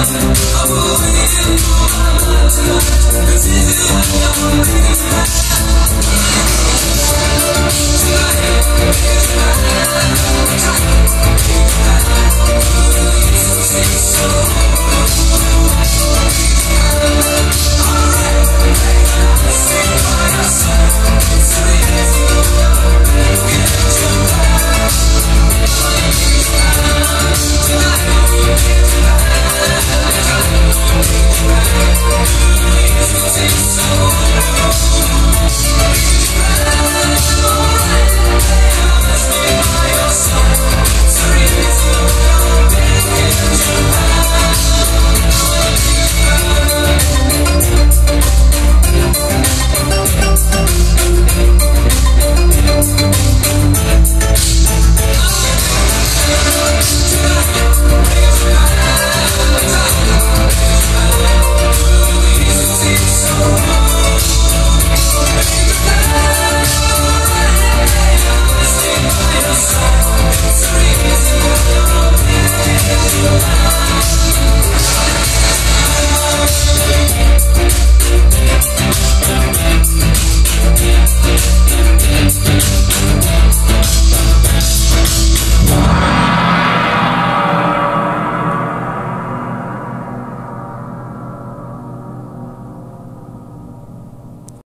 I'm